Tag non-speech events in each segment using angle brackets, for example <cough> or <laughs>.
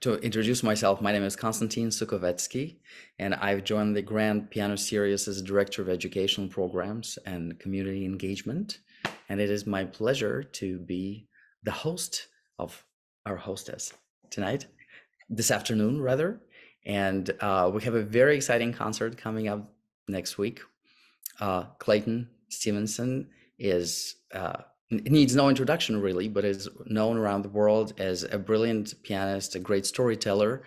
to introduce myself, my name is Konstantin Soukhovetski, and I've joined the Grand Piano Series as Director of Educational Programs and Community Engagement. And it is my pleasure to be the host of our hostess tonight, this afternoon, rather. And uh, we have a very exciting concert coming up next week. Uh, Clayton Stephenson is uh, needs no introduction really, but is known around the world as a brilliant pianist, a great storyteller,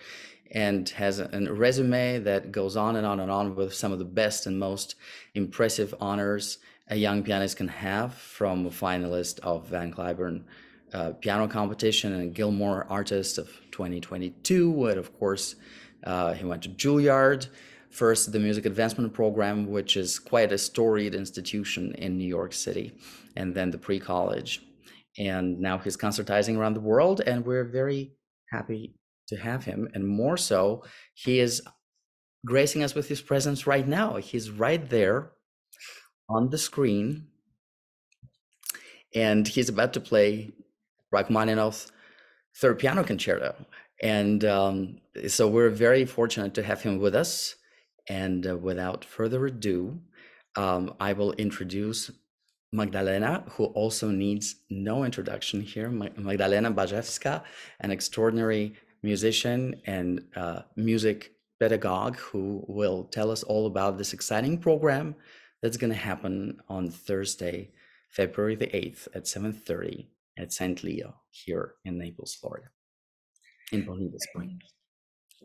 and has a resume that goes on and on and on with some of the best and most impressive honors a young pianist can have from a finalist of Van Cliburn uh, piano competition and Gilmore Artist of 2022. And of course, uh, he went to Juilliard, first the Music Advancement Program, which is quite a storied institution in New York City and then the pre-college. And now he's concertizing around the world, and we're very happy to have him. And more so, he is gracing us with his presence right now. He's right there on the screen, and he's about to play Rachmaninoff's third piano concerto. And um, so we're very fortunate to have him with us. And uh, without further ado, um, I will introduce Magdalena, who also needs no introduction here, Magdalena Baczewska, an extraordinary musician and uh, music pedagogue who will tell us all about this exciting program that's going to happen on Thursday, February the 8th at 7.30 at St. Leo here in Naples, Florida, in Bonita Springs.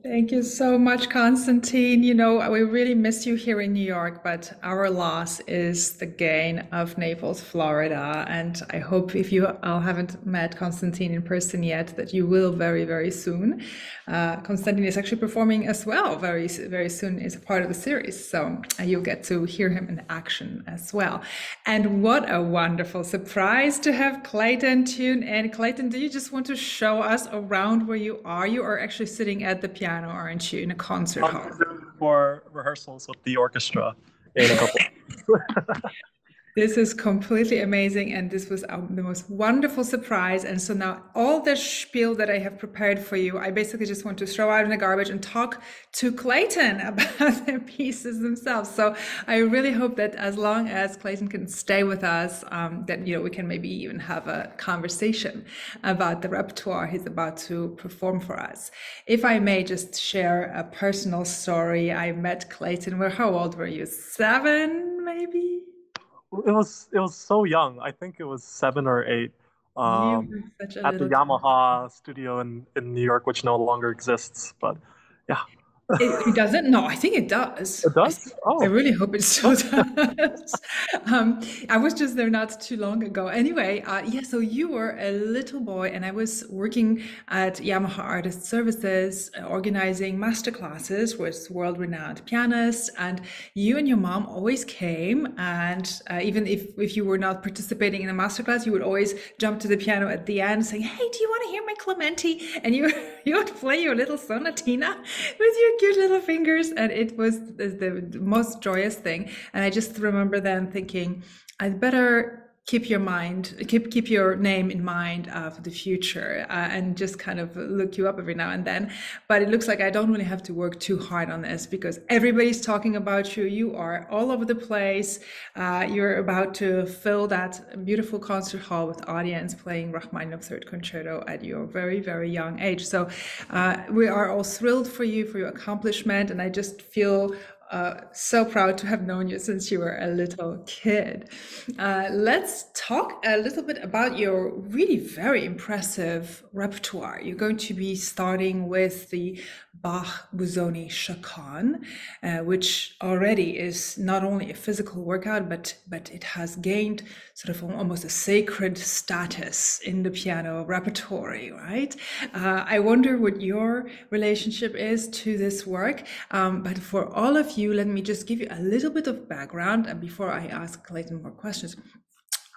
Thank you so much, Konstantin. You know, we really miss you here in New York, but our loss is the gain of Naples, Florida. And I hope if you all haven't met Konstantin in person yet, that you will very, very soon. Uh, Konstantin is actually performing as well very, very soon as a part of the series. So you'll get to hear him in action as well. And what a wonderful surprise to have Clayton tune in. Clayton, do you just want to show us around where you are? You are actually sitting at the piano piano, aren't you, in a concert hall? For rehearsals with the orchestra in a couple. <laughs> <laughs> This is completely amazing. And this was the most wonderful surprise. And so now all the spiel that I have prepared for you, I basically just want to throw out in the garbage and talk to Clayton <laughs> about the pieces themselves. So I really hope that as long as Clayton can stay with us, um, that, you know, we can maybe even have a conversation about the repertoire he's about to perform for us. If I may just share a personal story, I met Clayton. Where, how old were you? Seven, maybe? It was it was so young. I think it was seven or eight. Um, at the Yamaha studio in, in New York, which no longer exists. But yeah, it, it, doesn't? No, I think it does. It does? I, oh. I really hope it <laughs> still does. um, I was just there not too long ago. Anyway, uh, yeah, so you were a little boy, and I was working at Yamaha Artist Services, uh, organizing master classes with world renowned pianists. And you and your mom always came. And uh, even if, if you were not participating in a master class, you would always jump to the piano at the end saying, Hey, do you want to hear my Clementi? And you, <laughs> you would play your little sonatina with your cute little fingers and it was the, the most joyous thing. And i just remember then thinking i'd better keep your mind keep keep your name in mind uh, for the future uh, and just kind of look you up every now and then. But it looks like i don't really have to work too hard on this because everybody's talking about you. You are all over the place. Uh, you're about to fill that beautiful concert hall with audience playing rachmaninoff third concerto at your very very young age. So uh, we are all thrilled for you for your accomplishment and i just feel uh, so proud to have known you since you were a little kid. Uh, let's talk a little bit about your really very impressive repertoire. You're going to be starting with the Bach Busoni Chaconne, uh, which already is not only a physical workout, but but it has gained sort of almost a sacred status in the piano repertory, right? Uh, I wonder what your relationship is to this work. Um, but for all of you, let me just give you a little bit of background, and before I ask Clayton more questions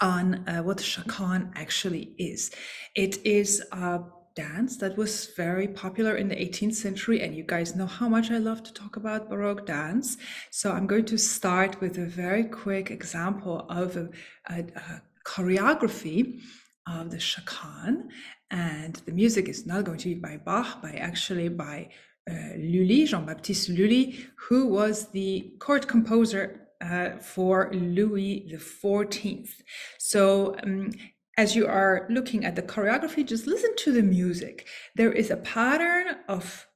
on uh, what chaconne actually is. It is a dance that was very popular in the 18th century. And you guys know how much I love to talk about Baroque dance. So I'm going to start with a very quick example of a, a, a choreography of the chaconne. And the music is not going to be by Bach, by actually by uh, Lully, Jean-Baptiste Lully, who was the court composer uh, for Louis XIV. So um, as you are looking at the choreography, just listen to the music. There is a pattern of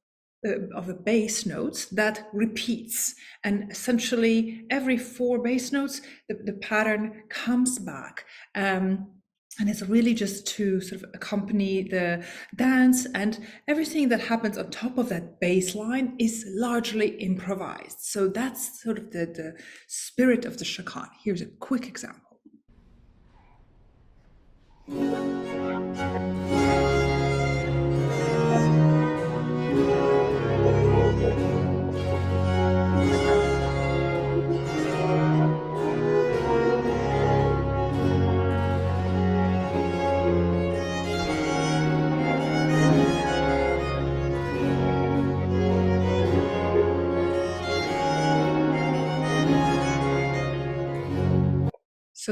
uh, of the bass notes that repeats and essentially every four bass notes the, the pattern comes back um, and it's really just to sort of accompany the dance and everything that happens on top of that bass line is largely improvised. So that's sort of the, the spirit of the chaconne here's a quick example So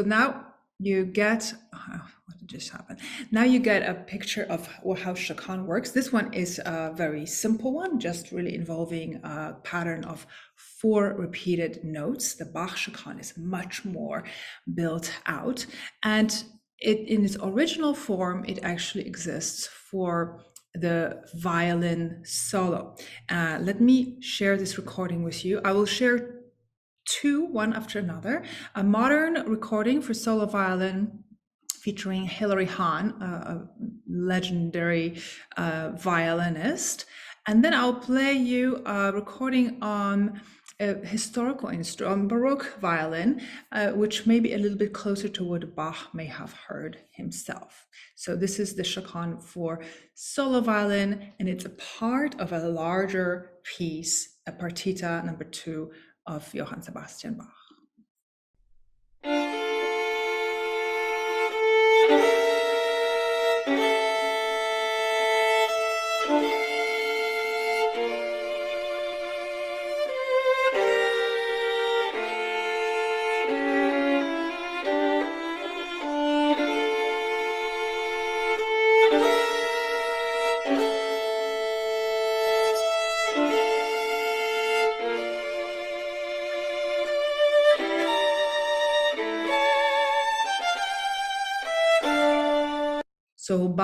now you get, did just happen? Now you get a picture of how Chaconne works. This one is a very simple one, just really involving a pattern of four repeated notes. The Bach Chaconne is much more built out. And it, in its original form, it actually exists for the violin solo. Uh, let me share this recording with you. I will share two, one after another. A modern recording for solo violin featuring Hilary Hahn, a, legendary uh, violinist. And then I'll play you a recording on a historical instrument, Baroque violin, uh, which may be a little bit closer to what Bach may have heard himself. So this is the chaconne for solo violin, and it's a part of a larger piece, a partita number two of Johann Sebastian Bach.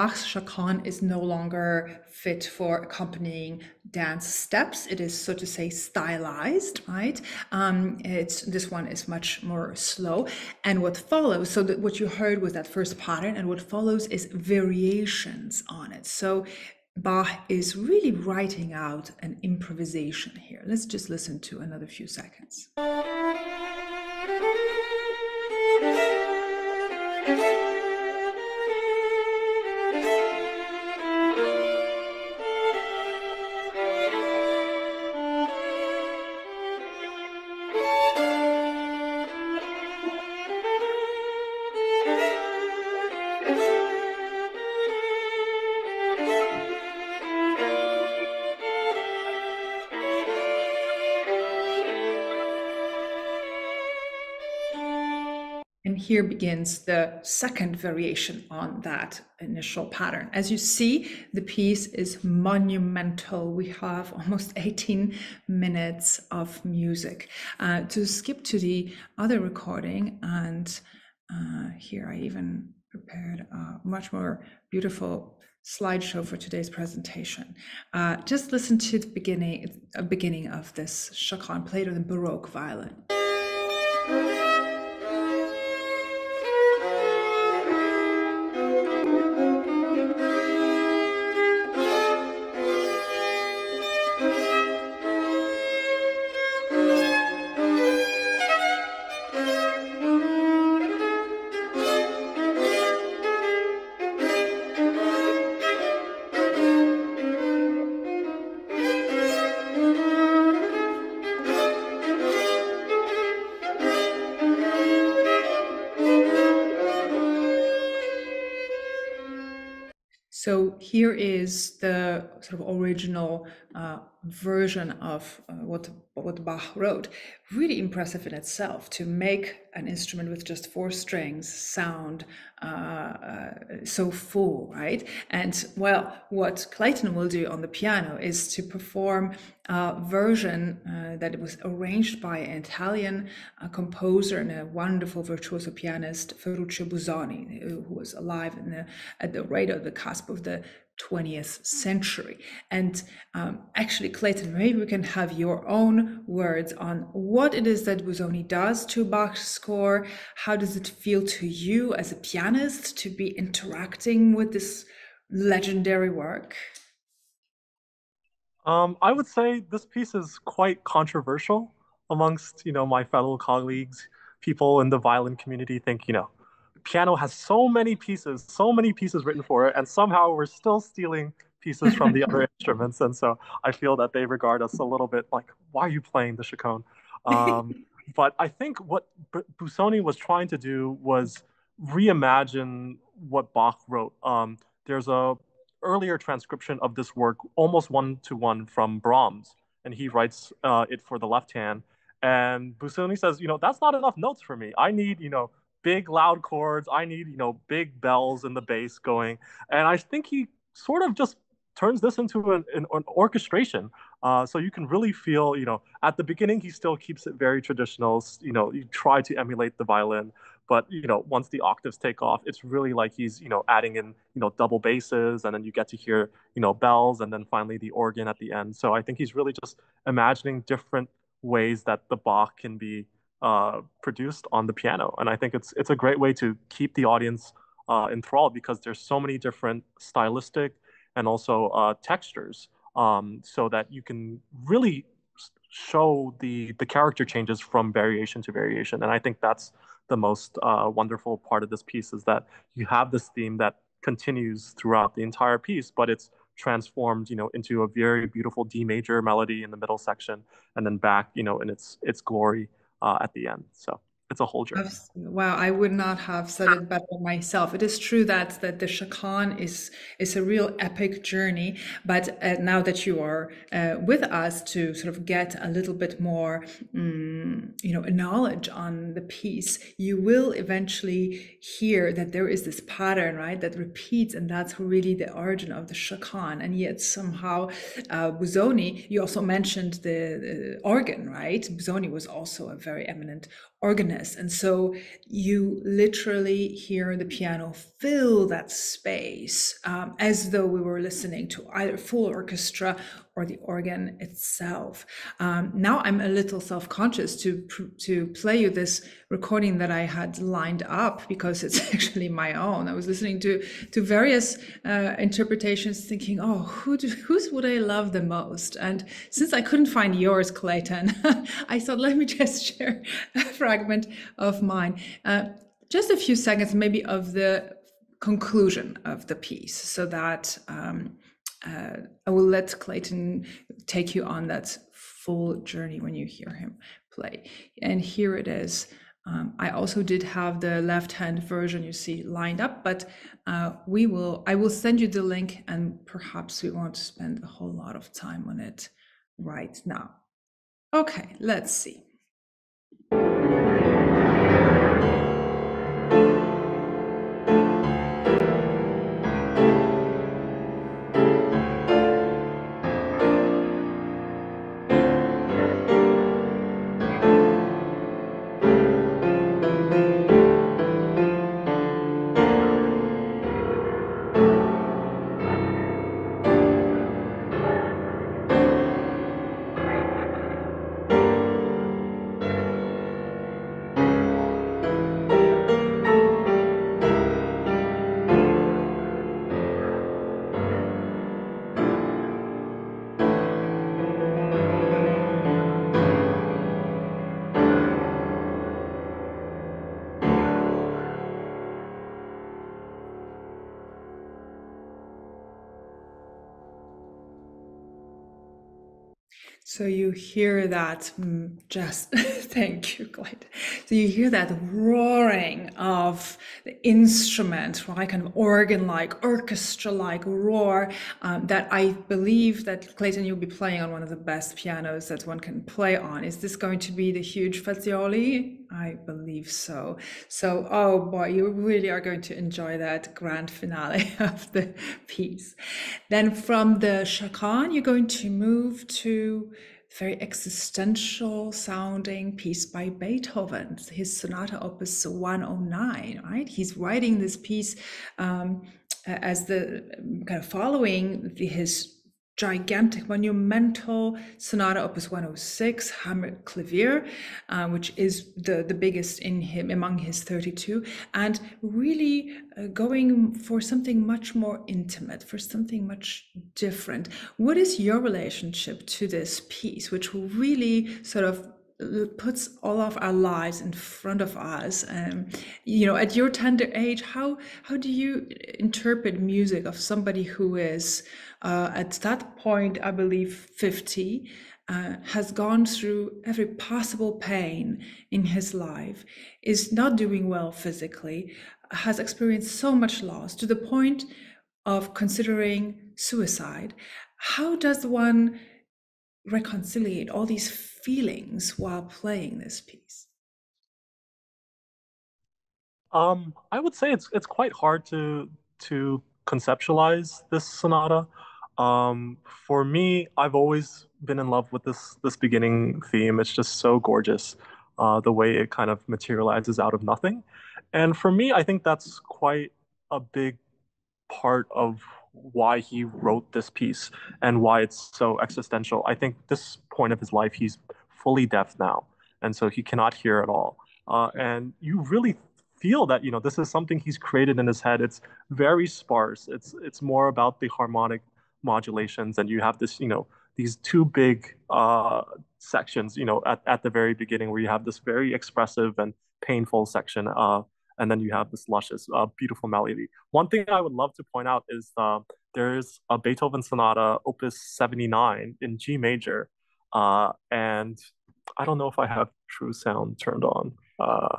Bach's chaconne is no longer fit for accompanying dance steps. It is, so to say, stylized, right? Um, it's this one is much more slow. And what follows, so that what you heard was that first pattern, and what follows is variations on it. So Bach is really writing out an improvisation here. Let's just listen to another few seconds. Here begins the second variation on that initial pattern. As you see, the piece is monumental. We have almost <laughs> 18 minutes of music. Uh, to skip to the other recording, and uh, here I even prepared a much more beautiful slideshow for today's presentation. Uh, just listen to the beginning, beginning of this chaconne played on the Baroque violin. Uh, version of uh, what what Bach wrote, really impressive in itself to make an instrument with just four strings sound uh, uh, so full, right? And well, what Clayton will do on the piano is to perform a version uh, that was arranged by an Italian uh, composer and a wonderful virtuoso pianist, Ferruccio Busoni, who was alive the, at the right of the cusp of the 20th century. And um, actually, Clayton, maybe we can have your own words on what it is that Busoni does to Bach's score. How does it feel to you as a pianist to be interacting with this legendary work? Um, I would say this piece is quite controversial amongst, you know, my fellow colleagues. People in the violin community think, you know, piano has so many pieces, so many pieces written for it, and somehow we're still stealing pieces from the other <laughs> instruments. And so I feel that they regard us a little bit like, why are you playing the chaconne? Um, but I think what Busoni was trying to do was reimagine what Bach wrote. Um, there's a earlier transcription of this work, almost one to one from Brahms, and he writes uh, it for the left hand. And Busoni says, you know, that's not enough notes for me. I need, you know, big loud chords. I need, you know, big bells in the bass going. And I think he sort of just turns this into an, an, an orchestration. Uh, so you can really feel, you know, at the beginning, he still keeps it very traditional. You know, you try to emulate the violin, but, you know, once the octaves take off, it's really like he's, you know, adding in, you know, double basses and then you get to hear, you know, bells and then finally the organ at the end. So I think he's really just imagining different ways that the Bach can be uh, produced on the piano. And I think it's it's a great way to keep the audience uh, enthralled because there's so many different stylistic and also uh, textures, um, so that you can really show the the character changes from variation to variation. And I think that's the most uh, wonderful part of this piece is that you have this theme that continues throughout the entire piece, but it's transformed, you know, into a very beautiful D major melody in the middle section, and then back, you know, in its its glory uh, at the end. So it's a whole journey. Wow, I would not have said it better myself. It is true that that the Chaconne is is a real epic journey. But uh, now that you are uh, with us to sort of get a little bit more, um, you know, knowledge on the piece, you will eventually hear that there is this pattern, right, that repeats, and that's really the origin of the Chaconne. And yet somehow, uh, Busoni, you also mentioned the, the organ, right? Busoni was also a very eminent organist. And so you literally hear the piano fill that space um, as though we were listening to either full orchestra or the organ itself. Um, now I'm a little self-conscious to to play you this recording that I had lined up because it's <laughs> actually my own. I was listening to to various uh, interpretations, thinking, "Oh, who do, whose would I love the most?" And since I couldn't find yours, Clayton, <laughs> I thought let me just share a fragment of mine. Uh, just a few seconds, maybe, of the conclusion of the piece, so that. Um, uh, I will let Clayton take you on that full journey when you hear him play. And here it is. Um, I also did have the left hand version you see lined up, but uh, we will. I will send you the link, and perhaps we won't spend a whole lot of time on it right now. Okay, let's see. So you hear that, mm, just <laughs> thank you, Clyde. So you hear that roaring of the instrument, right? Kind of organ-like, orchestra-like roar um, that I believe that Clayton, you'll be playing on one of the best pianos that one can play on. Is this going to be the huge Fazioli? I believe so. So, oh boy, you really are going to enjoy that grand finale <laughs> of the piece. Then from the chaconne, you're going to move to very existential sounding piece by Beethoven, his Sonata Opus 109, right? He's writing this piece um, as the kind of following his gigantic, monumental Sonata Opus 106, Hammer Clavier, uh, which is the, the biggest in him among his 32, and really uh, going for something much more intimate, for something much different. What is your relationship to this piece, which really sort of puts all of our lives in front of us um, you know at your tender age how how do you interpret music of somebody who is uh, at that point i believe 50 uh, has gone through every possible pain in his life is not doing well physically has experienced so much loss to the point of considering suicide? How does one reconcile all these feelings while playing this piece? Um, I would say it's it's quite hard to to conceptualize this sonata. Um, for me, I've always been in love with this this beginning theme. It's just so gorgeous, uh, the way it kind of materializes out of nothing. And for me, I think that's quite a big part of why he wrote this piece and why it's so existential. I think this point of his life, he's fully deaf now, and so he cannot hear at all. Uh, and you really feel that you know this is something he's created in his head. It's very sparse. It's it's more about the harmonic modulations, and you have this you know these two big uh, sections. You know at at the very beginning where you have this very expressive and painful section. Uh, and then you have this luscious, uh, beautiful melody. One thing I would love to point out is uh, there's a Beethoven Sonata, Opus 79 in G major, uh, and I don't know if I have true sound turned on. Uh,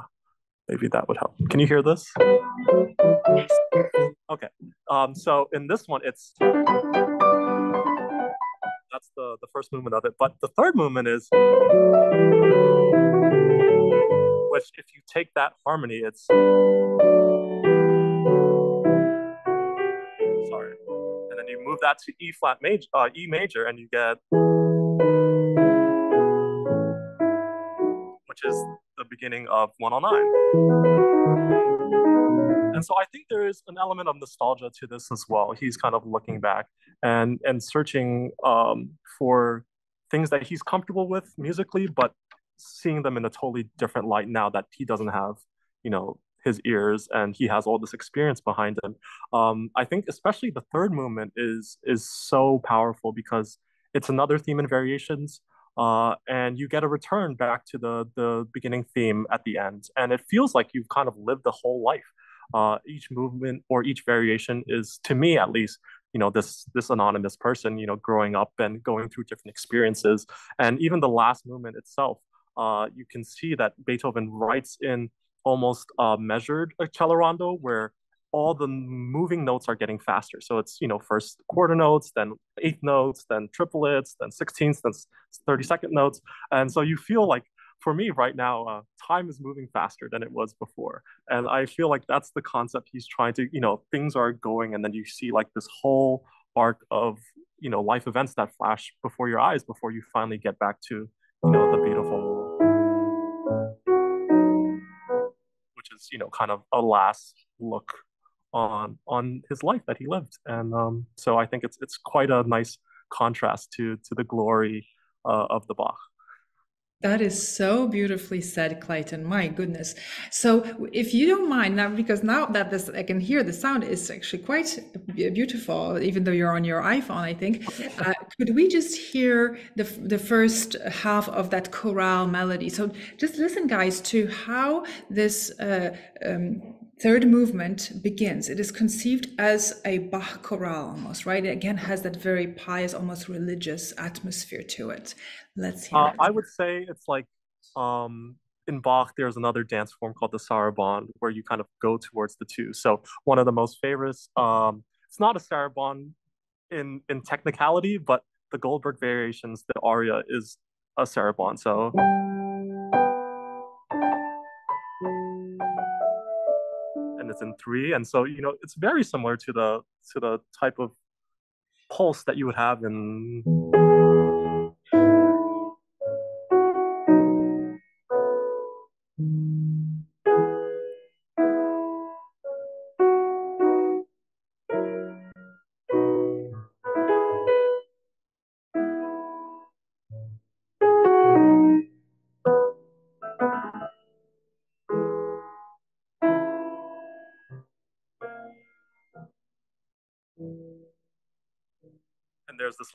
maybe that would help. Can you hear this? Okay. Um, so in this one, it's that's the the first movement of it, but the third movement is which if you take that harmony, it's sorry, and then you move that to E flat major, uh, E major, and you get which is the beginning of 109. And so I think there is an element of nostalgia to this as well. He's kind of looking back and and searching um, for things that he's comfortable with musically, but seeing them in a totally different light now that he doesn't have, you know, his ears and he has all this experience behind him. Um, I think especially the third movement is is so powerful because it's another theme and variations. Uh, and you get a return back to the the beginning theme at the end, and it feels like you've kind of lived the whole life. Uh, each movement or each variation is, to me at least, you know this this anonymous person, you know, growing up and going through different experiences, and even the last movement itself uh, you can see that Beethoven writes in almost uh, measured accelerando where all the moving notes are getting faster. So it's, you know, first quarter notes, then eighth notes, then triplets, then sixteenths, then 32nd notes. And so you feel like, for me right now, uh, time is moving faster than it was before. And I feel like that's the concept he's trying to, you know, things are going and then you see like this whole arc of, you know, life events that flash before your eyes before you finally get back to, you know, the beautiful which is you know kind of a last look on on his life that he lived and um, so i think it's it's quite a nice contrast to to the glory uh, of the bach that is so beautifully said, Clayton. My goodness. So, if you don't mind now, because now that this I can hear the sound is actually quite beautiful, even though you're on your iPhone, I think. <laughs> Uh, could we just hear the the first half of that chorale melody? So, just listen, guys, to how this uh, um, third movement begins. It is conceived as a Bach chorale almost, right? It again has that very pious, almost religious atmosphere to it. Let's hear Uh, it. I would say it's like um, in Bach, there's another dance form called the saraband, where you kind of go towards the two. So one of the most famous. Um, it's not a saraband in in technicality, but the Goldberg variations, the aria is a saraband. So. And three, and so you know it's very similar to the to the type of pulse that you would have in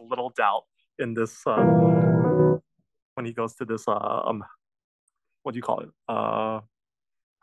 little doubt in this uh, when he goes to this uh, um what do you call it uh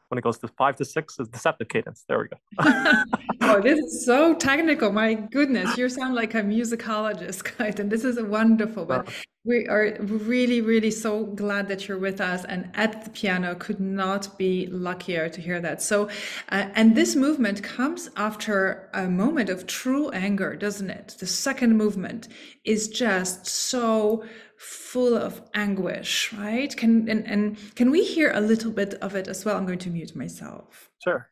when it goes to five to six is deceptive cadence there we go <laughs> <laughs> oh, this is so technical. My goodness, you sound like a musicologist, <laughs> Clayton. This is a wonderful. But we are really, really so glad that you're with us and at the piano. Could not be luckier to hear that. So, uh, and this movement comes after a moment of true anger, doesn't it? The second movement is just so full of anguish, right? Can and, and can we hear a little bit of it as well? I'm going to mute myself. sure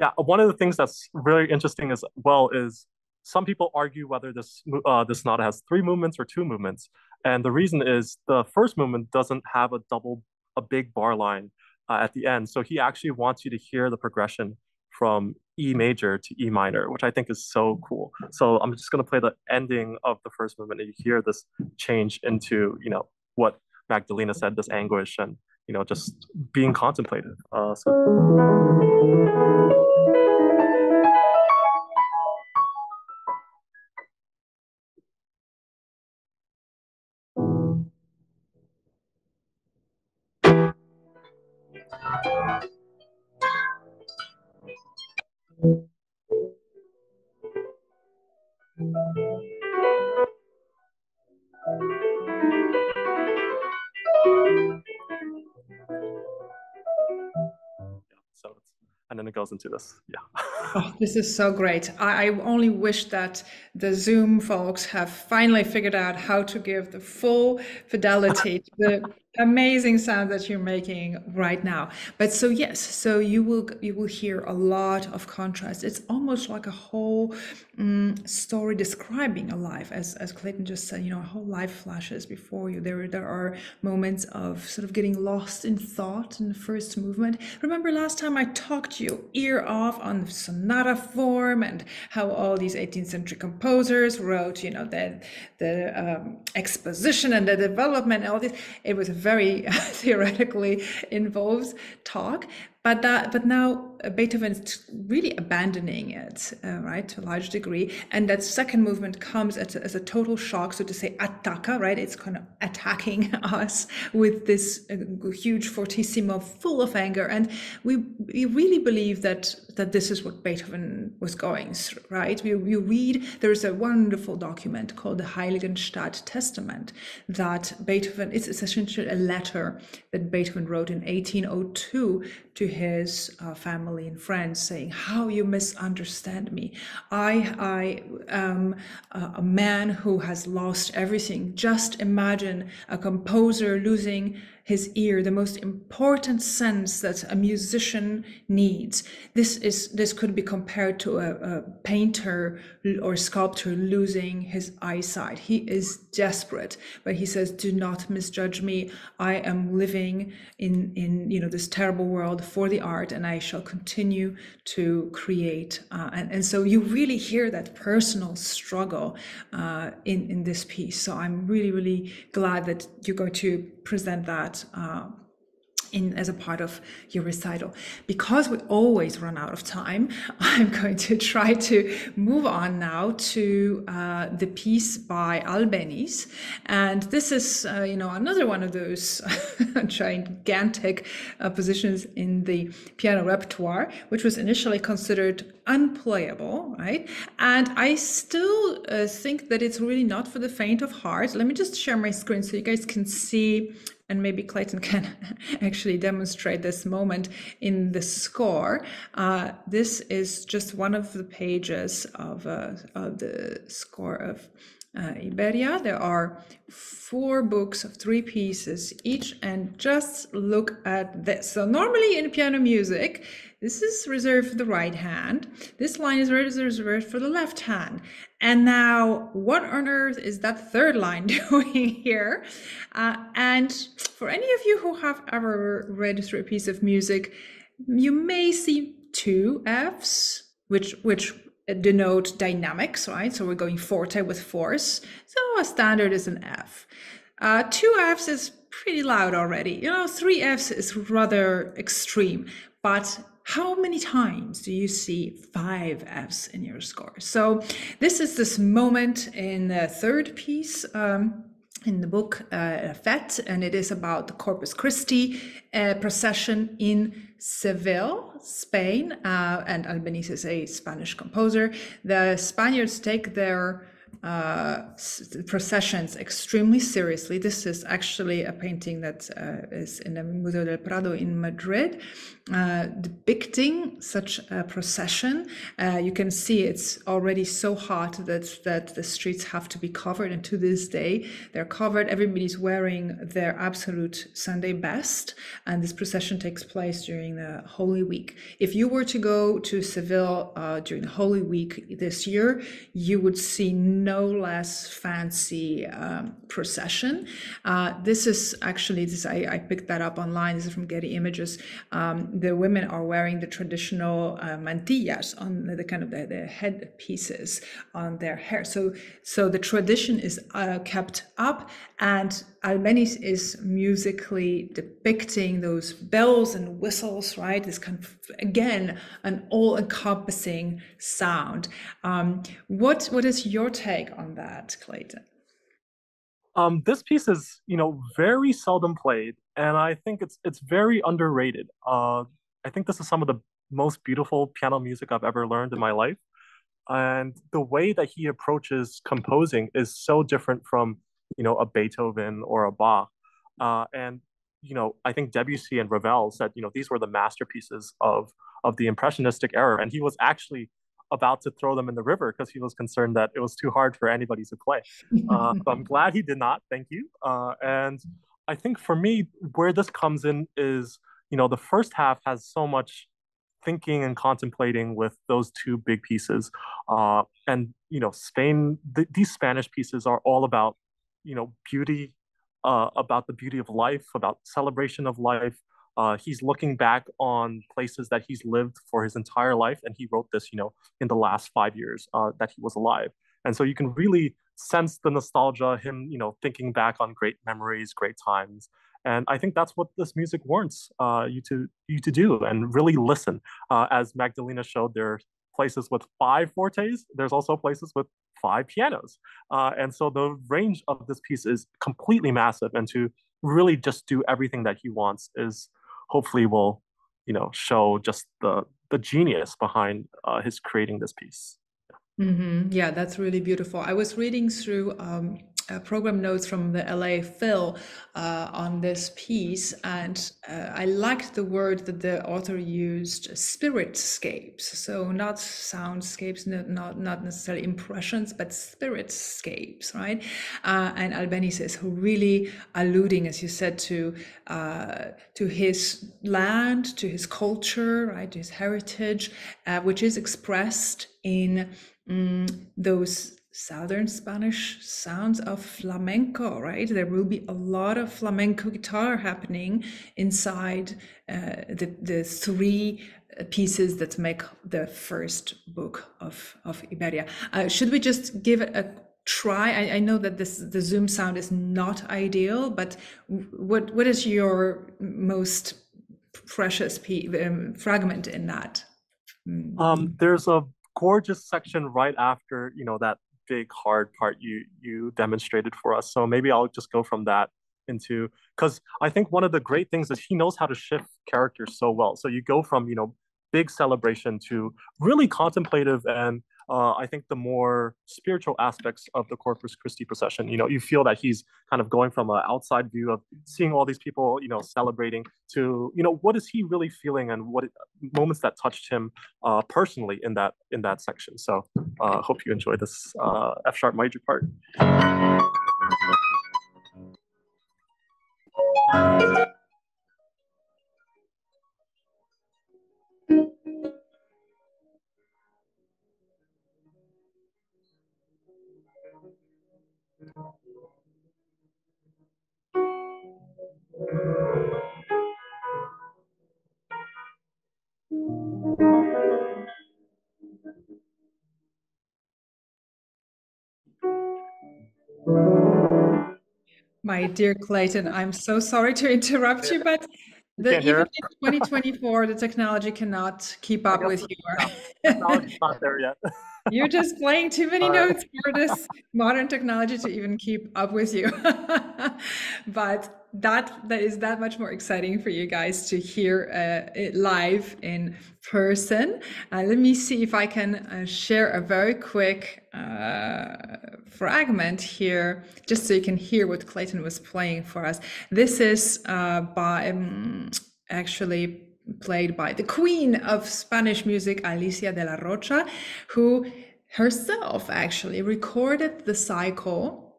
yeah one of the things that's really interesting as well is some people argue whether this uh, this sonata has three movements or two movements and the reason is the first movement doesn't have a double a big bar line uh, at the end so he actually wants you to hear the progression from E major to E minor, which I think is so cool. So I'm just going to play the ending of the first movement, and you hear this change into, you know, what Magdalena said, this anguish and, you know, just being contemplated. Uh, so. And then it goes into this. Yeah. <laughs> Oh, this is so great. I, I only wish that the Zoom folks have finally figured out how to give the full fidelity to the amazing sound that you're making right now. But so yes, so you will you will hear a lot of contrast. It's almost like a whole um, story describing a life, as as Clayton just said. You know, a whole life flashes before you. There there are moments of sort of getting lost in thought in the first movement. Remember last time I talked to you ear off on the sonata form and how all these 18th century composers wrote, you know, the the um, exposition and the development all this. It was a very <laughs> theoretically involved talk, but that but now Beethoven's really abandoning it, uh, right, to a large degree, and that second movement comes as a, as a total shock, so to say, attacca, right? It's kind of attacking <laughs> us with this uh, huge fortissimo, full of anger, and we we really believe that that this is what Beethoven was going through, right? We you read there is a wonderful document called the Heiligenstadt Testament that Beethoven. It's essentially a letter that Beethoven wrote in 1802 to his uh, family and friends saying how you misunderstand me. I i am a man who has lost everything. Just imagine a composer losing his ear the most important sense that a musician needs. This is this could be compared to a, a painter or sculptor losing his eyesight. He is desperate but he says do not misjudge me. I am living in in you know this terrible world for the art and i shall continue to create. Uh, and, and so you really hear that personal struggle uh, in in this piece. So i'm really really glad that you're going to present that uh, in as a part of your recital. Because we always run out of time, <laughs> I'm going to try to move on now to uh, the piece by Albeniz, and this is uh, you know another one of those <laughs> gigantic uh, positions in the piano repertoire, which was initially considered unplayable, right? And I still uh, think that it's really not for the faint of heart. Let me just share my screen so you guys can see and maybe Clayton <laughs> can actually demonstrate this moment in the score. Uh, this is just one of the pages of, uh, of the score of uh, Iberia. There are four books of three pieces each, and just look at this. So, normally in piano music, this is reserved for the right hand. This line is reserved for the left hand. And now, what on earth is that third line <laughs> doing here? Uh, and for any of you who have ever read through a piece of music, you may see two Fs, which which denote dynamics, right? So we're going forte with force. So a standard is an F. Uh, two Fs is pretty loud already. You know, three Fs is rather extreme. But how many times do you see five Fs in your score? So this is this moment in the third piece. Um, in the book uh, Fête, and it is about the Corpus Christi uh, procession in Seville, Spain. Uh, and Albeniz is a Spanish composer. The Spaniards take their uh, processions extremely seriously. This is actually a painting that uh, is in the Museo del Prado in Madrid, uh, depicting such a procession. Uh, you can see it's already so hot that that the streets have to be covered, and to this day they're covered. Everybody's wearing their absolute Sunday best, and this procession takes place during the Holy Week. If you were to go to Seville uh, during the Holy Week this year, you would see no less fancy um, procession. Uh, this is actually this I, I, picked that up online. This is from Getty Images. Um, the women are wearing the traditional uh, mantillas on the, the kind of the, the head pieces on their hair. So so the tradition is uh, kept up, and Albeniz is musically depicting those bells and whistles, right? This kind of again an all-encompassing sound. Um, what what is your take on that, Clayton? Um, this piece is, you know, very seldom played, and I think it's it's very underrated. Uh, I think this is some of the most beautiful piano music I've ever learned in my life, and the way that he approaches composing is so different from, you know, a Beethoven or a Bach. Uh, and you know, I think Debussy and Ravel said, you know, these were the masterpieces of of the impressionistic era, and he was actually about to throw them in the river because he was concerned that it was too hard for anybody to play. Uh, so I'm glad he did not. Thank you. Uh, and I think for me, where this comes in is, you know, the first half has so much thinking and contemplating with those two big pieces. Uh, and, you know, Spain, th- these Spanish pieces are all about, you know, beauty uh, about the beauty of life, about celebration of life. Uh, he's looking back on places that he's lived for his entire life, and he wrote this, you know, in the last five years uh, that he was alive. And so you can really sense the nostalgia, him, you know, thinking back on great memories, great times. And I think that's what this music warrants uh, you to you to do, and really listen. Uh, as Magdalena showed, there are places with five fortes. There's also places with five pianos. Uh, and so the range of this piece is completely massive. And to really just do everything that he wants is hopefully will, you know, show just the the genius behind uh, his creating this piece. Mm-hmm. Yeah, that's really beautiful. I was reading through um, uh, program notes from the LA Phil uh, on this piece, and uh, I liked the word that the author used, spiritscapes. So not soundscapes, not not, not necessarily impressions, but spiritscapes, right? Uh, and Albeniz is really alluding, as you said, to uh, to his land, to his culture, right, to his heritage, uh, which is expressed in mm, those southern Spanish sounds of flamenco, right? There will be a lot of flamenco guitar happening inside uh, the, the three pieces that make the first book of, of Iberia. Uh, should we just give it a try? I, I, know that this the Zoom sound is not ideal, but what what is your most precious um, fragment in that? Mm. Um, there's a gorgeous section right after you know that big hard part you you demonstrated for us. So maybe I'll just go from that into because I think one of the great things is he knows how to shift characters so well. So you go from you know big celebration to really contemplative and uh, I think the more spiritual aspects of the Corpus Christi procession, you know, you feel that he's kind of going from an outside view of seeing all these people, you know, celebrating to, you know, what is he really feeling and what moments that touched him uh, personally in that in that section. So, uh, hope you enjoy this uh, F sharp major part. My dear Clayton, I'm so sorry to interrupt you, but the, even in 2024, the technology cannot keep up with you. Technology's not there yet. <laughs> You're just playing too many notes for this modern technology to even keep up with you. <laughs> but that that is that much more exciting for you guys to hear uh, it live in person. Uh, let me see if I can uh, share a very quick uh, fragment here, just so you can hear what Clayton was playing for us. This is uh, by um, actually played by the queen of Spanish music, Alicia de Larrocha, who herself actually recorded the cycle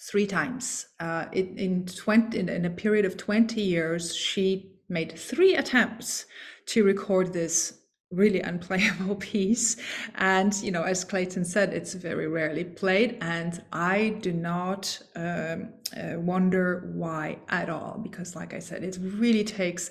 three times. Uh, in, in, 20, in, in a period of 20 years, she made three attempts to record this really unplayable <laughs> piece. And, you know, as Clayton said, it's very rarely played. And I do not um, uh, wonder why at all, because, like I said, it really takes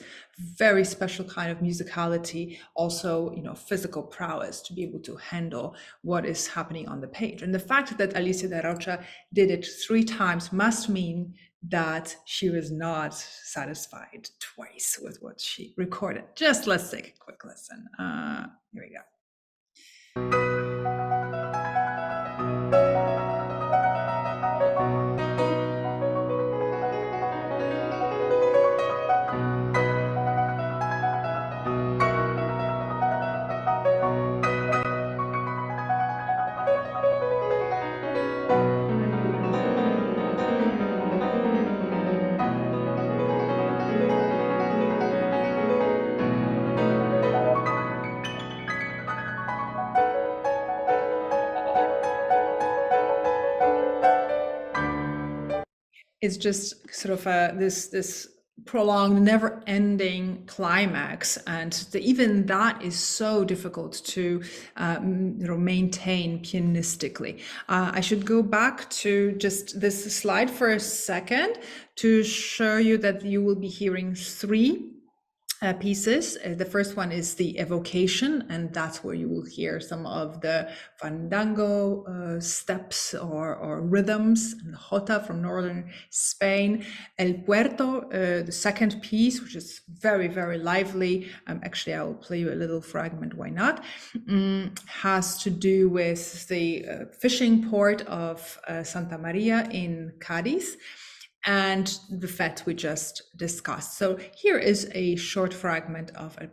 very special kind of musicality, also, you know, physical prowess to be able to handle what is happening on the page. And the fact that Alicia de Rocha did it three times must mean that she was not satisfied twice with what she recorded. Just let's take a quick listen. Uh, here we go. It's just sort of a, this this prolonged never-ending climax. And the, even that is so difficult to um, you know, maintain pianistically. Uh, i should go back to just this slide for a second to show you that you will be hearing three uh, pieces. Uh, the first one is the evocation, and that's where you will hear some of the fandango uh, steps or, or rhythms, and jota from northern Spain. El Puerto, uh, the second piece, which is very, very lively. Um, actually, I will play you a little fragment, why not? Um, has to do with the fishing port of Santa Maria in Cadiz and the fete we just discussed. So here is a short fragment of El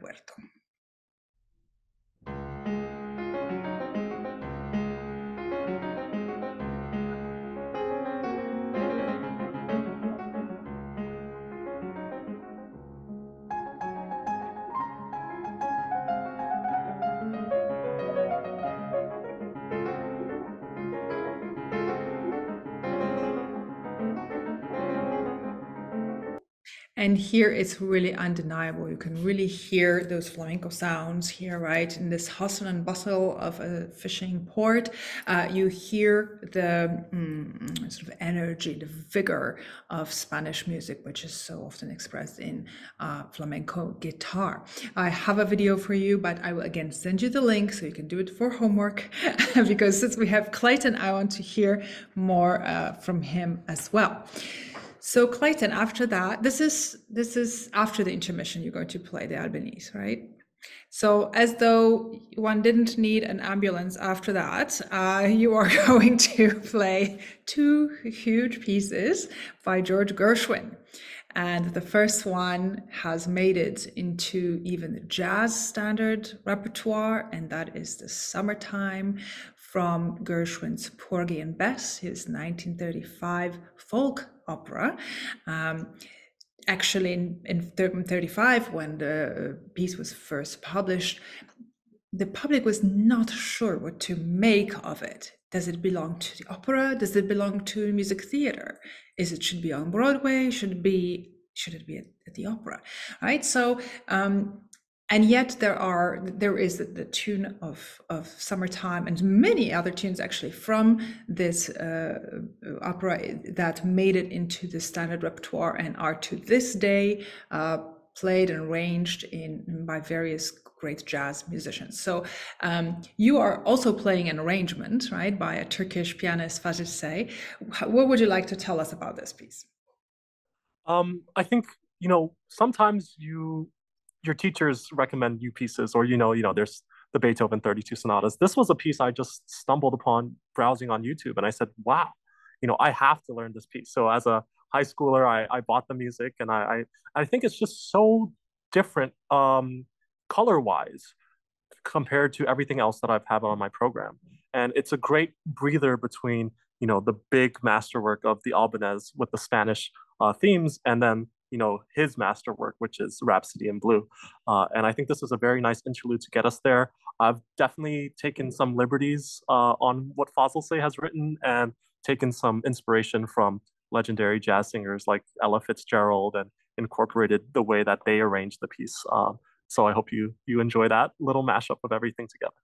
And here it's really undeniable. You can really hear those flamenco sounds here, right? In this hustle and bustle of a fishing port, uh, you hear the mm, sort of energy, the vigor of Spanish music, which is so often expressed in uh, flamenco guitar. I have a video for you, but I will again send you the link so you can do it for homework <laughs> because since we have Clayton, I want to hear more uh, from him as well. So Clayton, after that, this is this is after the intermission. You're going to play the Albeniz, right? So, as though one didn't need an ambulance after that, uh, <laughs> you are <laughs> going to play two huge pieces by George Gershwin. And the first one has made it into even the jazz standard repertoire, and that is the Summertime from Gershwin's Porgy and Bess, his 1935 folk opera. Um, actually in, in 35 when the piece was first published the public was not sure what to make of it. Does it belong to the opera? Does it belong to music theater? Is it should be on broadway? Should it be should it be at, at the opera? Right? So um, and yet there are there is the, the, tune of of summertime and many other tunes actually from this uh, opera that made it into the standard repertoire and are to this day uh, played and arranged in by various great jazz musicians. So um, you are also playing an arrangement right by a turkish pianist Fazil Say what would you like to tell us about this piece? Um, i think you know sometimes you your teachers recommend you pieces or you know you know there's the beethoven 32 sonatas. This was a piece i just stumbled upon browsing on youtube and i said wow you know i have to learn this piece. So as a high schooler i, I bought the music and I, I i think it's just so different um color wise compared to everything else that i've had on my program. And it's a great breather between you know the big masterwork of the Albeniz with the spanish uh, themes and then you know his masterwork, which is Rhapsody in Blue. Uh, and I think this is a very nice interlude to get us there. I've definitely taken some liberties uh, on what Fazil Say has written and taken some inspiration from legendary jazz singers like Ella Fitzgerald and incorporated the way that they arranged the piece. Uh, so I hope you you enjoy that little mashup of everything together.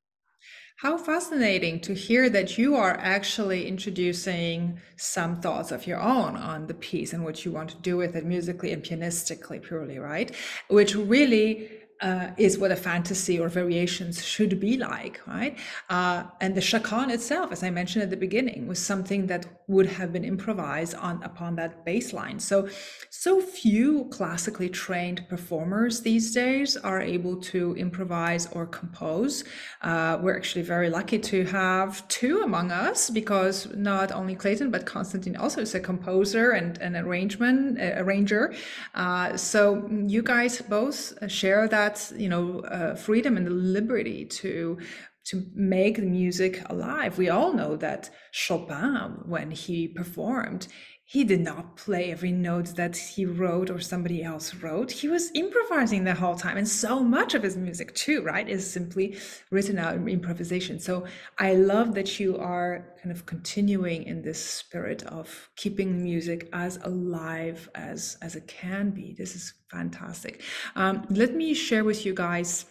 How fascinating to hear that you are actually introducing some thoughts of your own on the piece and what you want to do with it musically and pianistically purely, right? Which really uh, is what a fantasy or variations should be like, right? Uh, and the chaconne itself, as I mentioned at the beginning, was something that would have been improvised on upon that bass line. So, so few classically trained performers these days are able to improvise or compose. Uh, we're actually very lucky to have two among us because not only Clayton but Konstantin also is a composer and an arrangement uh, arranger. Uh, so you guys both share that that you know uh, freedom and the liberty to to make the music alive. We all know that Chopin, when he performed, he did not play every note that he wrote or somebody else wrote. He was improvising the whole time. And so much of his music, too, right, is simply written out in improvisation. So I love that you are kind of continuing in this spirit of keeping music as alive as, as it can be. This is fantastic. Um, let me share with you guys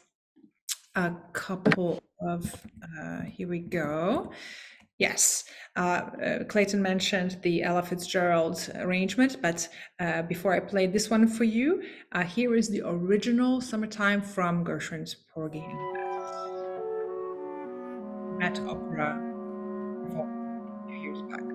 a couple of, uh, here we go. Yes, uh, uh, Clayton mentioned the Ella Fitzgerald arrangement, but uh, before I play this one for you, uh, here is the original Summertime from Gershwin's Porgy and Met Opera. Here's back.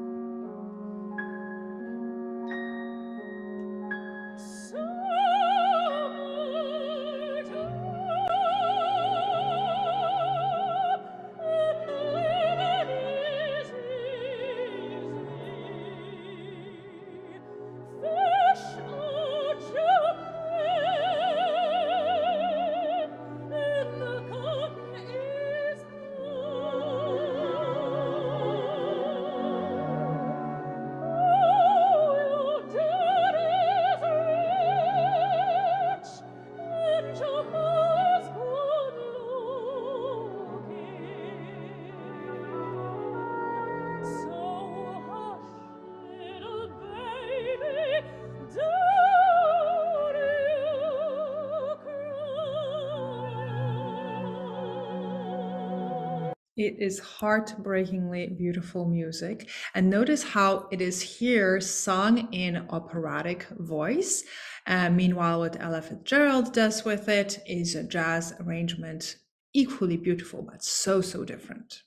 It is heartbreakingly beautiful music. And notice how it is here sung in operatic voice. Uh, meanwhile, what Ella Fitzgerald does with it is a jazz arrangement, equally beautiful, but so, so different.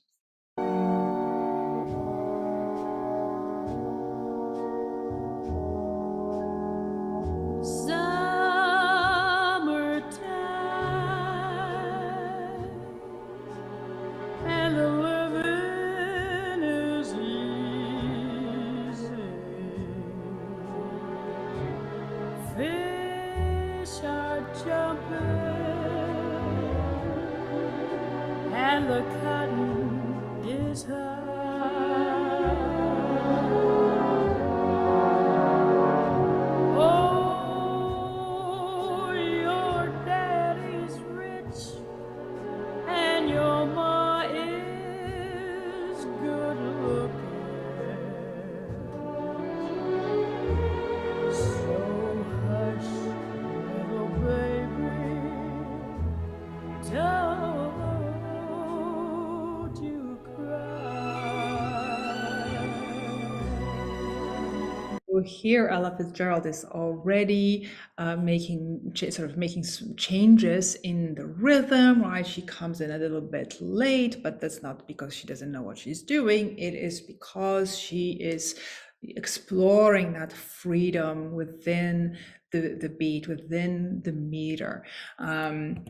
Here, Ella Fitzgerald is already uh, making sort of making some changes in the rhythm, right? She comes in a little bit late, but that's not because she doesn't know what she's doing. It is because she is exploring that freedom within the, the beat, within the meter. Um,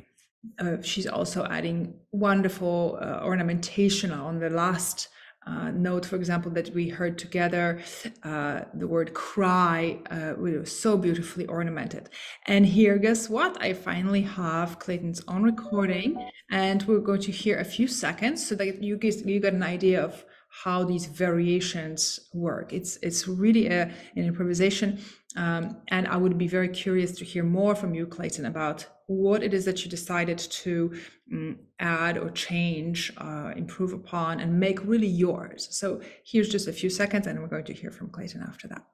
uh, she's also adding wonderful uh, ornamentation on the last uh, note, for example, that we heard together, uh, the word cry uh, was so beautifully ornamented. And here, guess what? I finally have Clayton's own recording, and we're going to hear a few seconds so that you guys you get an idea of how these variations work. It's it's really a, an improvisation, um, and I would be very curious to hear more from you, Clayton, about what it is that you decided to um, add or change, uh, improve upon, and make really yours. So here's just a few seconds, and we're going to hear from Clayton after that.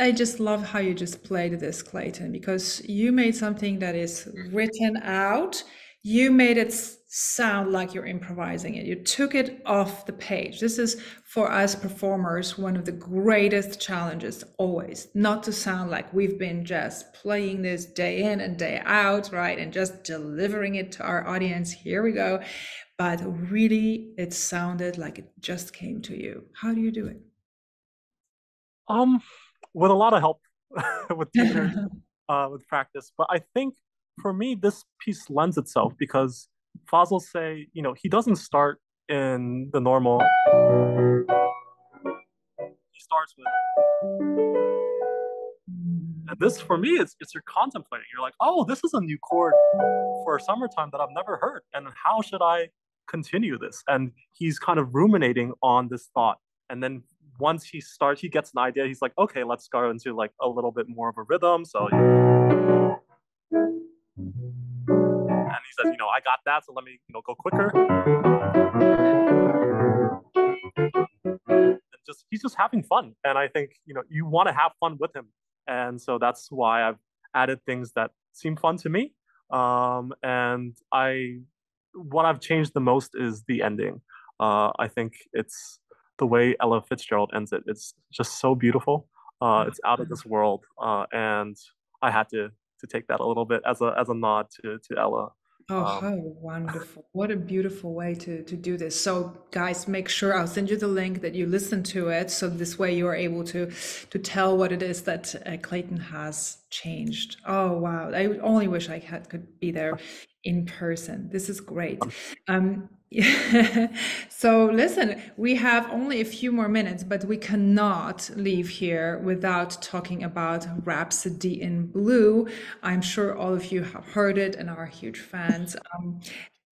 I just love how you just played this, Clayton, because you made something that is written out. You made it sound like you're improvising it. You took it off the page. This is for us performers one of the greatest challenges always, not to sound like we've been just playing this day in and day out, right? And just delivering it to our audience. Here we go. But really, it sounded like it just came to you. How do you do it? Um, with a lot of help <laughs> with teachers, <laughs> uh, with practice. But I think for me, this piece lends itself because Fazil Say, you know, he doesn't start in the normal. He starts with, and this for me, it's it's you're contemplating. You're like, oh, this is a new chord for summertime that I've never heard, and how should I continue this? And he's kind of ruminating on this thought, and then once he starts, he gets an idea. He's like, okay, let's go into like a little bit more of a rhythm. So, and he says, you know, I got that, so let me, you know, go quicker. And just he's just having fun, and I think you know you want to have fun with him, and so that's why I've added things that seem fun to me. Um, and I, what I've changed the most is the ending. Uh, I think it's the way Ella Fitzgerald ends it. It's just so beautiful. Uh, it's out of this world, uh, and I had to to take that a little bit as a as a nod to to Ella. Oh, Um, how wonderful. What a beautiful way to, to do this. So, guys, make sure I'll send you the link that you listen to it. So this way you are able to to tell what it is that uh, Clayton has changed. Oh, wow. I only wish I had could be there in person. This is great. Um, <laughs> so listen, we have only a few more minutes, but we cannot leave here without talking about Rhapsody in Blue. I'm sure all of you have heard it and are huge fans. Um,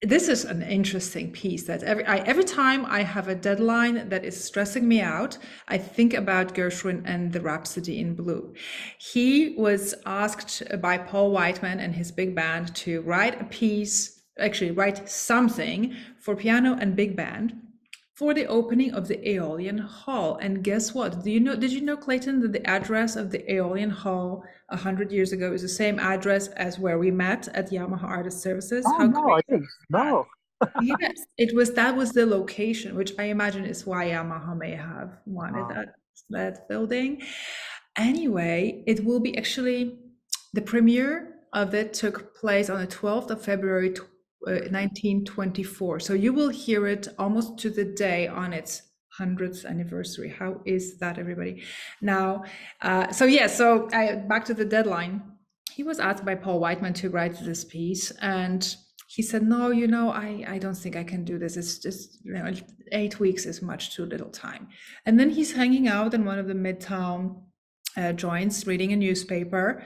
this is an interesting piece that every I, every time I have a deadline that is stressing me out, I think about Gershwin and the Rhapsody in Blue. He was asked by Paul Whiteman and his big band to write a piece actually write something for piano and big band for the opening of the Aeolian Hall. And guess what? Do you know? Did you know, Clayton, that the address of the Aeolian Hall a hundred years ago is the same address as where we met at Yamaha Artist Services? oh How no, I didn't. No. <laughs> Yes, it was that was the location, which I imagine is why Yamaha may have wanted Ah. that that building. Anyway, it will be actually the premiere of it took place on the 12th of February 1924. So you will hear it almost to the day on its 100th anniversary. How is that, everybody? Now, uh, so yeah, so I, back to the deadline. He was asked by Paul Whiteman to write this piece, and he said, "No, you know, I, I don't think I can do this. It's just, you know, eight weeks is much too little time." And then he's hanging out in one of the midtown uh, joints, reading a newspaper,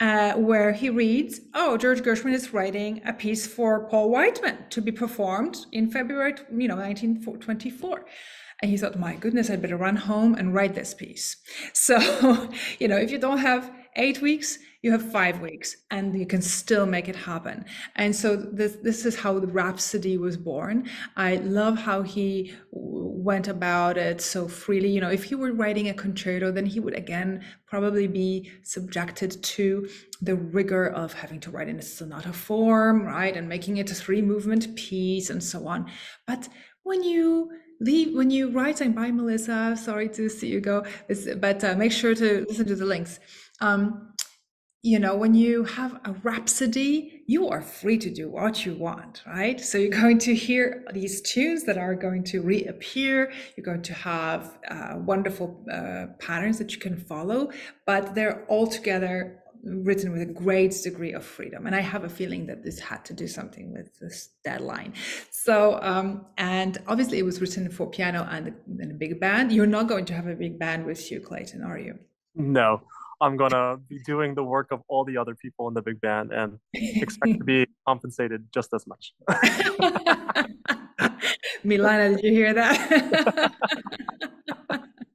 uh, where he reads, "Oh, George Gershwin is writing a piece for Paul Whiteman to be performed in February, you know, 1924." And he thought, "My goodness, I'd better run home and write this piece." <laughs> So, you know, if you don't have eight weeks, you have five weeks, and you can still make it happen. And so this this is how the Rhapsody was born. I love how he went about it so freely. You know, if he were writing a concerto, then he would again probably be subjected to the rigor of having to write in a sonata form, right, and making it a three movement piece and so on. But when you leave when you write and bye melissa sorry to see you go but uh, make sure to listen to the links um, you know when you have a rhapsody you are free to do what you want right? So you're <laughs> going to hear these tunes that are going to reappear. You're going to have uh, wonderful uh, patterns that you can follow but they're all together written with a great degree of freedom. And i have a feeling that this had to do something with this deadline. So um, and obviously it was written for piano and, and a big band. You're not going to have a big band with you clayton are you? No, I'm gonna be doing the work of all the other people in the big band and expect to <laughs> be compensated just as much. <laughs> Milana, did you hear that?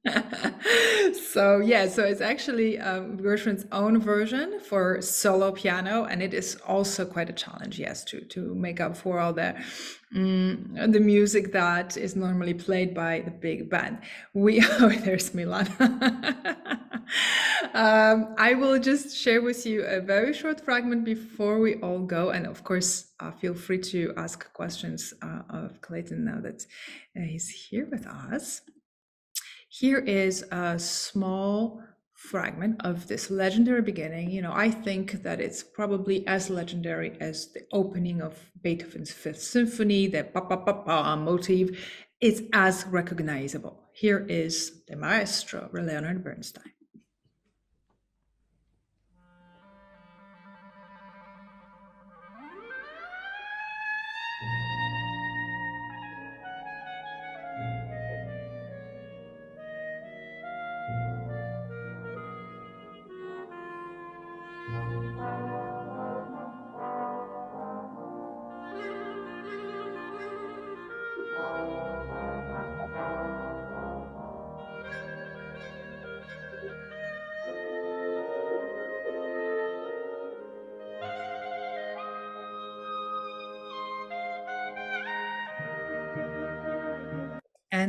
<laughs> so yeah, so it's actually um, Gershwin's own version for solo piano, and it is also quite a challenge, yes, to to make up for all the mm, the music that is normally played by the big band. We <laughs> oh, there's Milan. <laughs> um, I will just share with you a very short fragment before we all go, and of course, uh, feel free to ask questions uh, of Clayton now that uh, he's here with us. Here is a small fragment of this legendary beginning. You know, I think that it's probably as legendary as the opening of Beethoven's Fifth Symphony, the pa pa pa pa motif. It's as recognizable. Here is the maestro, Leonard Bernstein.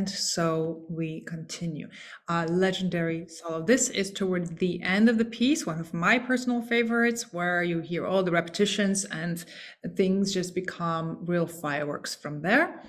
And so we continue. Uh, legendary solo. This is toward the end of the piece, one of my personal favorites, where you hear all the repetitions and things just become real fireworks from there.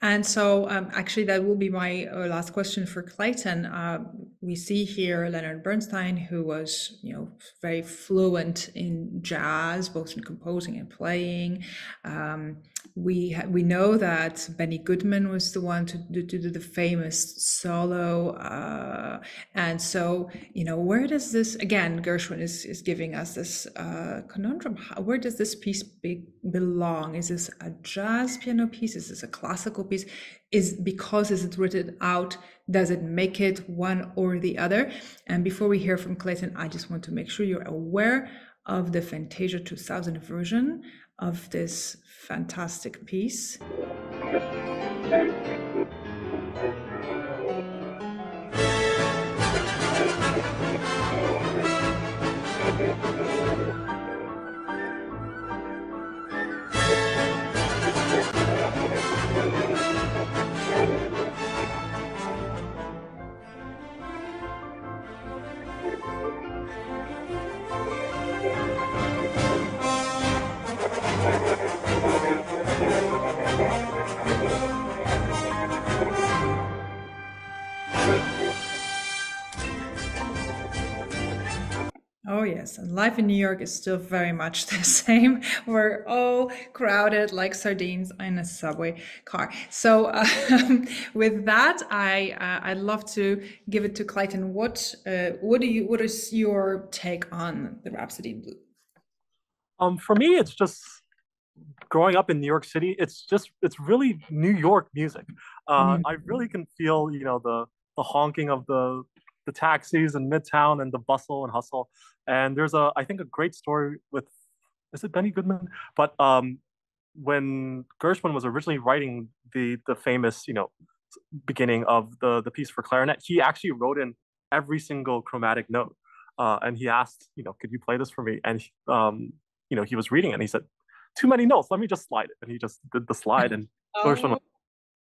And so, um, actually, that will be my uh, last question for Clayton. Uh, we see here Leonard Bernstein, who was, you know, very fluent in jazz, both in composing and playing. Um, we ha- we know that Benny Goodman was the one to do, to do the famous solo, uh, and so you know, where does this again? Gershwin is is giving us this uh, conundrum. How, where does this piece be, belong? Is this a jazz piano piece? Is this a classical piece? Is because is it written out? Does it make it one or the other? And before we hear from Clayton, I just want to make sure you're aware of the Fantasia 2000 version of this fantastic piece. Oh, yes. And life in New York is still very much <laughs> the same. We're all crowded like sardines in a subway car. So, <laughs> um, with that, I uh, I'd love to give it to Clayton. What uh, what do you what is your take on the Rhapsody in Blue? Um, for me, it's just growing up in New York City. It's just it's really New York music. Uh, Mm. I really can feel you know the the honking of the the taxis in Midtown and the bustle and hustle. And there's a I think a great story with is it Benny Goodman? But um, when Gershwin was originally writing the the famous you know beginning of the the piece for clarinet, he actually wrote in every single chromatic note. Uh, and he asked, you know, could you play this for me? And um, you know, he was reading it and he said, too many notes. Let me just slide it. And he just did the slide and <laughs> Gershwin was,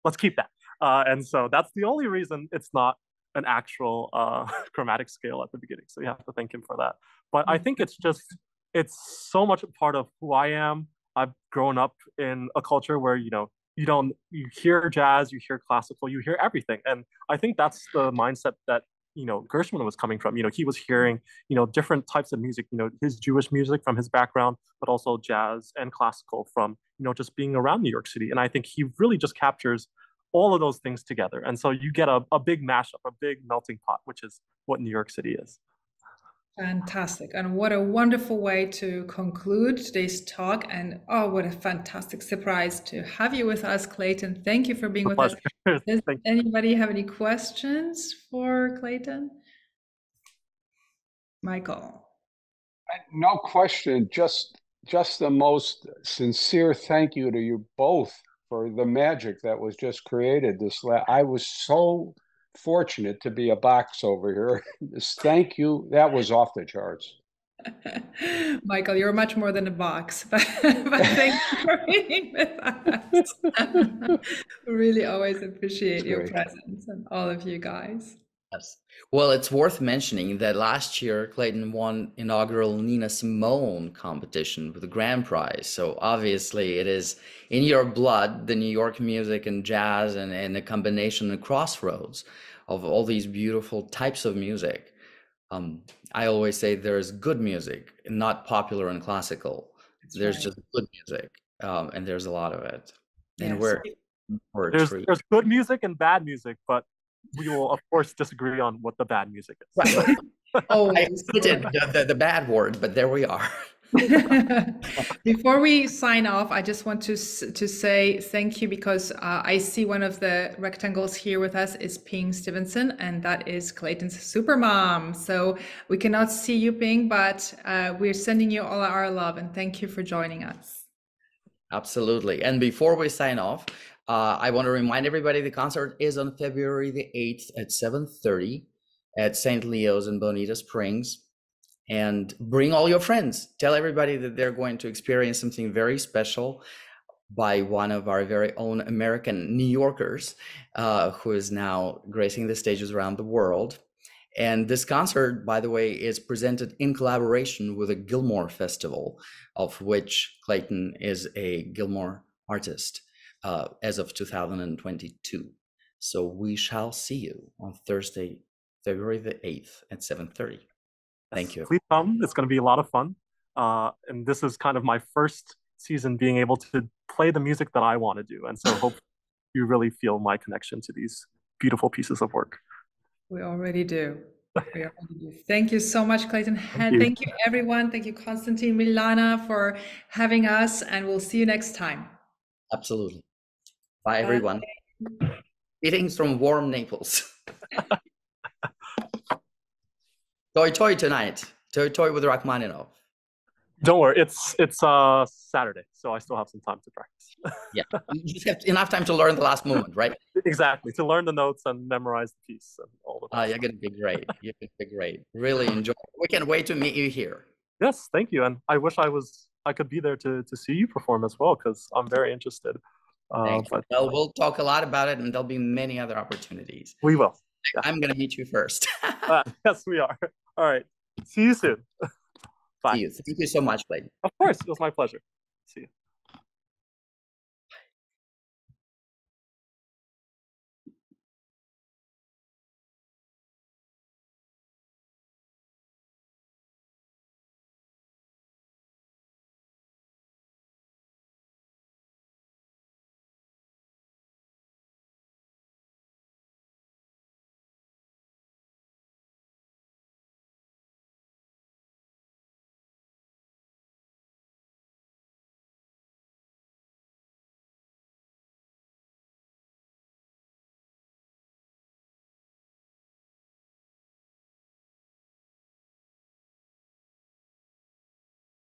let's keep that. Uh, and so that's the only reason it's not an actual uh, <laughs> chromatic scale at the beginning. So you have to thank him for that. But I think it's just, it's so much a part of who I am. I've grown up in a culture where, you know, you don't, you hear jazz, you hear classical, you hear everything. And I think that's the mindset that you know Gershwin was coming from. You know, he was hearing you know different types of music. You know, his Jewish music from his background, but also jazz and classical from you know just being around New York City. And I think he really just captures all of those things together. And so you get a, a big mashup, a big melting pot, which is what New York City is. Fantastic. And what a wonderful way to conclude today's talk. And oh, what a fantastic surprise to have you with us, Clayton. Thank you for being with us. <laughs> Does anybody have any questions for Clayton? Michael. No question, just just the most sincere thank you to you both for the magic that was just created this la- I was so fortunate to be a box over here. <laughs> Thank you, that was off the charts. <laughs> Michael, you're much more than a box, <laughs> but, but thank you for being with us. really always appreciate your presence and all of you guys. Yes. Well, it's worth mentioning that last year Clayton won inaugural Nina Simone competition with the grand prize. So obviously it is in your blood, the New York music and jazz and, and a combination and crossroads of all these beautiful types of music. Um, I always say there's good music, not popular and classical. That's there's right. just good music, um, and there's a lot of it. And Yes. we're we're There's there's good music and bad music, but we will of course disagree on what the bad music is. Right. <laughs> I Always. hated the, the, the bad word, but there we are. <laughs> Before we sign off, I just want to to say thank you because uh, I see one of the rectangles here with us is Ping Stephenson, and that is Clayton's supermom. So we cannot see you, Ping, but uh, we're sending you all our love and thank you for joining us. Absolutely. And before we sign off, uh, I want to remind everybody the concert is on February the 8th at 7:30 at St. Leo's in Bonita Springs. And bring all your friends. Tell everybody that they're going to experience something very special by one of our very own American New Yorkers, uh, who is now gracing the stages around the world. And this concert, by the way, is presented in collaboration with the Gilmore Festival, of which Clayton is a Gilmore artist uh, as of 2022. So we shall see you on Thursday, February the 8th at 7:30. Thank you. Please come. It's going to be a lot of fun. Uh, and this is kind of my first season being able to play the music that I want to do. And so <laughs> hope you really feel my connection to these beautiful pieces of work. We already do. We <laughs> already do. Thank you so much, Clayton. And you. thank you, everyone. Thank you, Konstantin Milana, for having us, and we'll see you next time. Absolutely. Bye, everyone. Greetings from warm Naples. toi toi tonight. Toi toi with Rachmaninoff. Don't worry, it's it's uh Saturday, so I still have some time to practice. <laughs> Yeah, you just have enough time to learn the last movement, right? <laughs> exactly to learn the notes and memorize the piece and all of that. Uh, you're gonna be great. You're gonna be great. Really enjoy. We can't wait to meet you here. Yes, thank you, and I wish I was I could be there to to see you perform as well because I'm very interested. Uh, but Well, we'll talk a lot about it, and there'll be many other opportunities. we will. I'm gonna meet you first. <laughs> Uh, yes, we are. All right. See you soon. <laughs> Bye. See you. Thank you so much, Blake. Of course, it was my pleasure. See you.